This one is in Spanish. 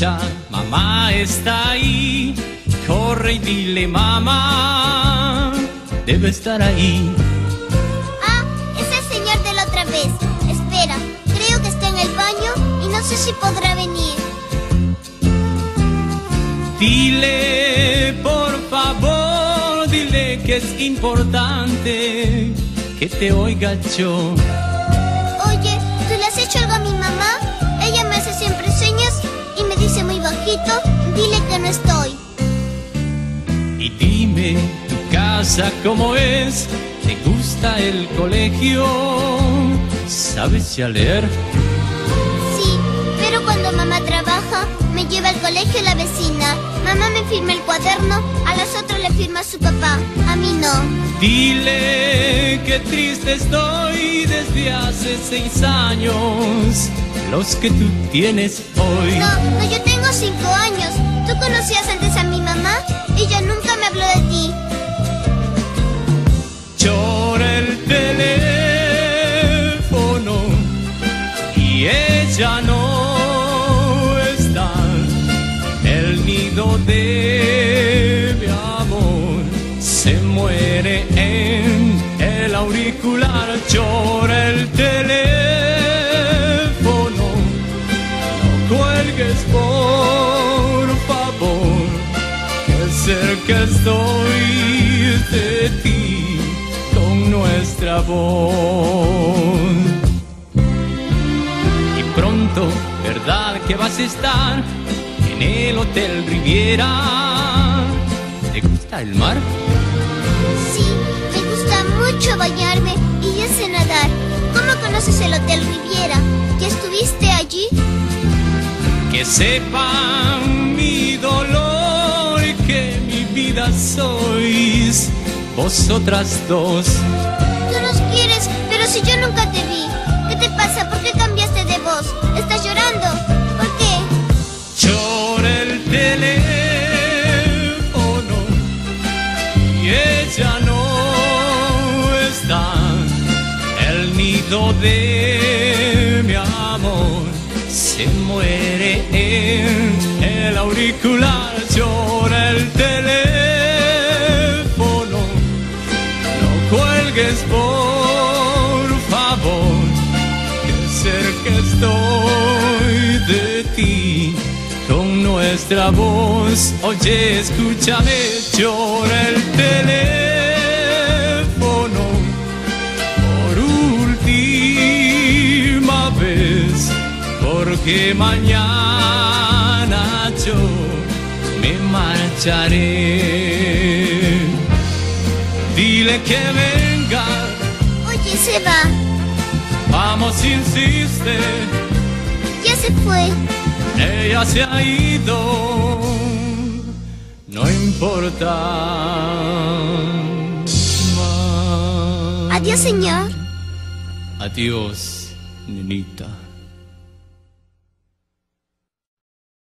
escucha, mamá está ahí. Corre y dile, mamá, debe estar ahí. Ah, es el señor de la otra vez. Espera, creo que está en el baño y no sé si podrá venir. Dile, por favor, dile que es importante que te oiga yo. No estoy. Y dime, tu casa cómo es, ¿te gusta el colegio? ¿Sabes ya leer? Sí, pero cuando mamá trabaja, me lleva al colegio la vecina. Mamá me firma el cuaderno, a las otras le firma su papá, a mí no. Dile que triste estoy desde hace seis años, los que tú tienes hoy. No, no, yo tengo cinco años. ¿Tú conocías antes a mi mamá? Ella nunca me habló de ti. Llora el teléfono y ella no está. El nido de mi amor se muere en el auricular. Llora el teléfono, cerca estoy de ti con nuestra voz. Y pronto, ¿verdad que vas a estar en el Hotel Riviera? ¿Te gusta el mar? Sí, me gusta mucho bañarme y ya sé nadar. ¿Cómo conoces el Hotel Riviera? ¿Ya estuviste allí? Que sepan que mi vida sois vosotras dos. Tú nos quieres, pero si yo nunca te vi. ¿Qué te pasa? ¿Por qué cambiaste de voz? ¿Estás llorando? ¿Por qué? Llora el teléfono y ella no está. El nido de mi amor se muere en el auricular. Por favor que cerca estoy de ti con nuestra voz. Oye, escúchame, llora el teléfono por última vez, porque mañana yo me marcharé. Dile que venga, vamos, insiste. Ya se fue. Ella se ha ido, no importa. más. Adiós, señor. Adiós, nenita.